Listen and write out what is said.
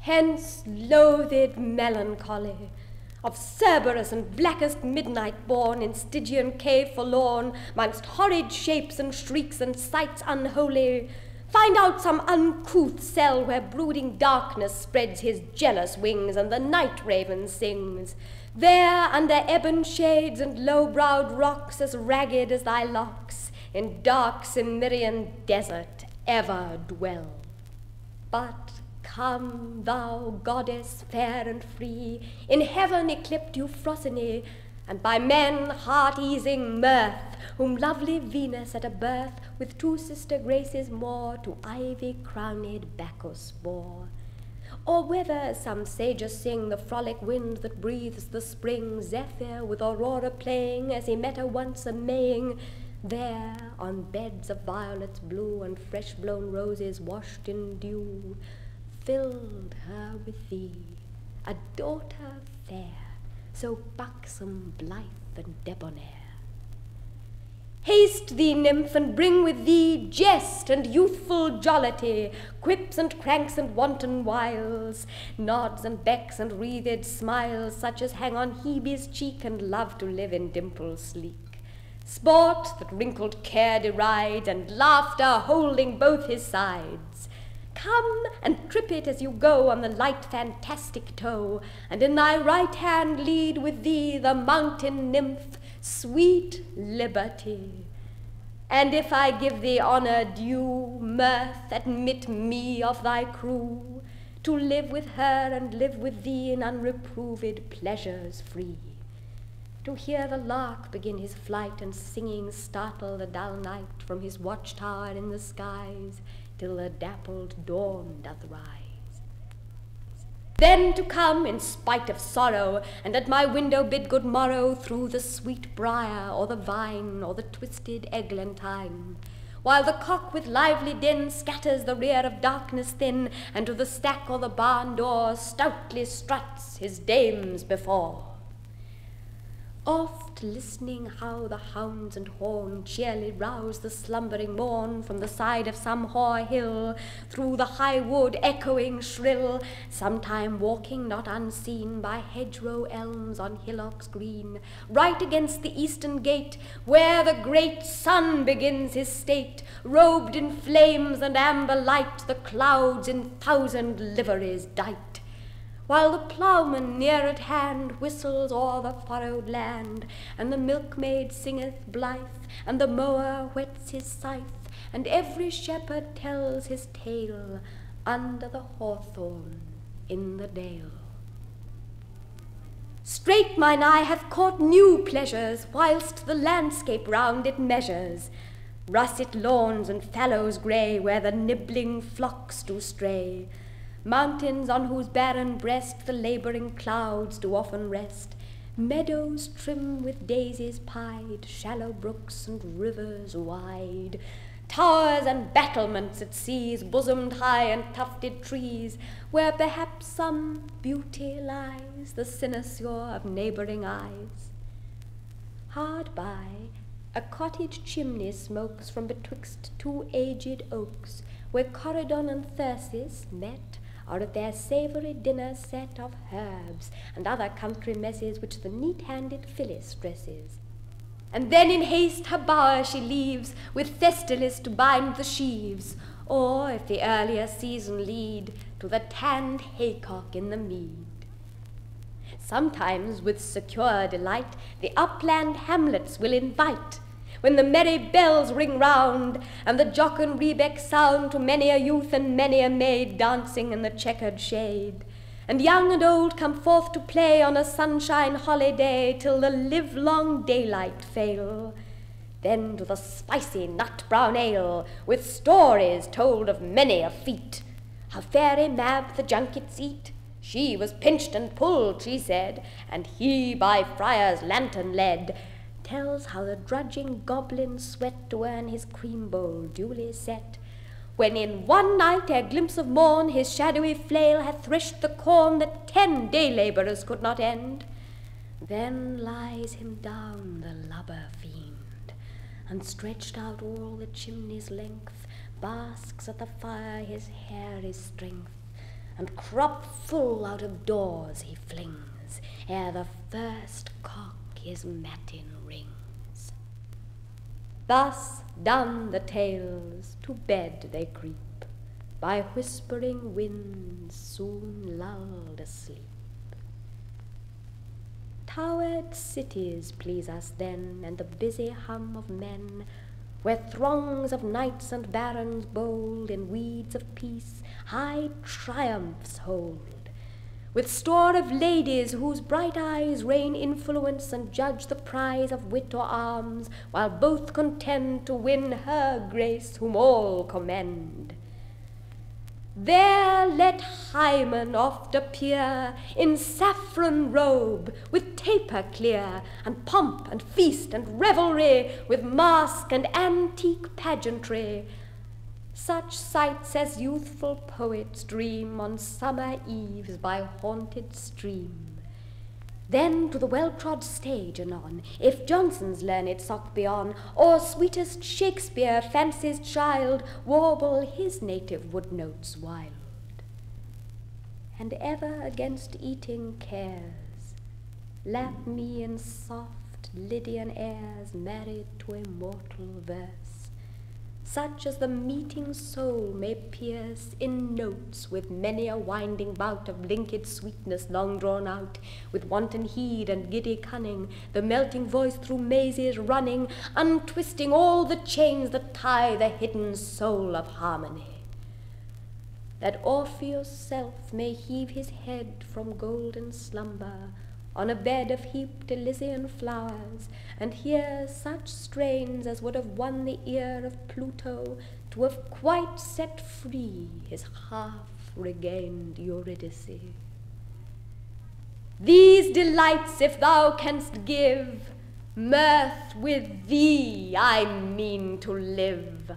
Hence, loathed melancholy, of Cerberus and blackest midnight born in Stygian cave forlorn, mongst horrid shapes and shrieks and sights unholy, find out some uncouth cell where brooding darkness spreads his jealous wings and the night raven sings. There, under ebon shades and low-browed rocks as ragged as thy locks, in dark Cimmerian desert ever dwell. But come, thou goddess fair and free, in heaven eclipsed Euphrosyne, and by men heart-easing mirth, whom lovely Venus at a birth with two sister graces more to ivy-crowned Bacchus bore. Or whether some sages sing the frolic wind that breathes the spring zephyr with aurora playing as he met her once a maying, there on beds of violets blue and fresh blown roses washed in dew, filled her with thee, a daughter fair so buxom, blithe, and debonair. Haste thee, nymph, and bring with thee jest and youthful jollity, quips and cranks and wanton wiles, nods and becks and wreathed smiles, such as hang on Hebe's cheek and love to live in dimples sleek. Sport that wrinkled care derides, and laughter holding both his sides. Come and trip it as you go on the light fantastic toe, and in thy right hand lead with thee the mountain nymph, sweet liberty. And if I give thee honour due, mirth, admit me of thy crew, to live with her and live with thee in unreproved pleasures free. To hear the lark begin his flight and singing startle the dull night from his watchtower in the skies, till the dappled dawn doth rise. Then to come in spite of sorrow, and at my window bid good morrow through the sweet briar, or the vine, or the twisted eglantine, while the cock with lively din scatters the rear of darkness thin, and to the stack or the barn door stoutly struts his dames before. Oft listening how the hounds and horn cheerly rouse the slumbering morn from the side of some hoar hill, through the high wood echoing shrill, sometime walking not unseen by hedgerow elms on hillocks green, right against the eastern gate, where the great sun begins his state, robed in flames and amber light, the clouds in thousand liveries dight while the ploughman near at hand whistles o'er the furrowed land, and the milkmaid singeth blithe, and the mower whets his scythe, and every shepherd tells his tale under the hawthorn in the dale. Straight mine eye hath caught new pleasures, whilst the landscape round it measures, russet lawns and fallows grey, where the nibbling flocks do stray, mountains on whose barren breast the labouring clouds do often rest, meadows trim with daisies pied, shallow brooks and rivers wide, towers and battlements at seas, bosomed high and tufted trees, where perhaps some beauty lies, the cynosure of neighbouring eyes. Hard by, a cottage chimney smokes from betwixt two aged oaks, where Corydon and Thyrsis met or at their savoury dinner set of herbs and other country messes which the neat-handed Phyllis dresses. And then in haste her bower she leaves, with Thestylis to bind the sheaves, or, if the earlier season lead, to the tanned haycock in the mead. Sometimes, with secure delight, the upland hamlets will invite, when the merry bells ring round, and the jocund rebeck sound to many a youth and many a maid dancing in the checkered shade. And young and old come forth to play on a sunshine holiday till the livelong daylight fail. Then to the spicy nut brown ale, with stories told of many a feat. How fairy Mab the junkets eat. She was pinched and pulled, she said, and he by friar's lantern led, tells how the drudging goblin sweat to earn his cream bowl duly set, when in one night ere glimpse of morn his shadowy flail hath threshed the corn that ten day labourers could not end. Then lies him down the lubber fiend, and stretched out all the chimney's length, basks at the fire his hairy strength, and crop full out of doors he flings, ere the first cock his matin rings. Thus done the tales, to bed they creep, by whispering winds soon lulled asleep. Towered cities please us then, and the busy hum of men, where throngs of knights and barons bold in weeds of peace high triumphs hold, with store of ladies whose bright eyes rain influence and judge the prize of wit or arms, while both contend to win her grace whom all commend. There let Hymen oft appear in saffron robe, with taper clear, and pomp and feast and revelry, with mask and antique pageantry. Such sights as youthful poets dream on summer eves by haunted stream. Then to the well-trod stage anon, if Jonson's learned sock be on, or sweetest Shakespeare, fancy's child, warble his native wood notes wild. And ever against eating cares, lap me in soft Lydian airs married to immortal verse such as the meeting soul may pierce in notes with many a winding bout of linked sweetness long drawn out, with wanton heed and giddy cunning, the melting voice through mazes running, untwisting all the chains that tie the hidden soul of harmony. That Orpheus' self may heave his head from golden slumber, on a bed of heaped Elysian flowers, and hear such strains as would have won the ear of Pluto to have quite set free his half regained Eurydice. These delights, if thou canst give, mirth with thee I mean to live.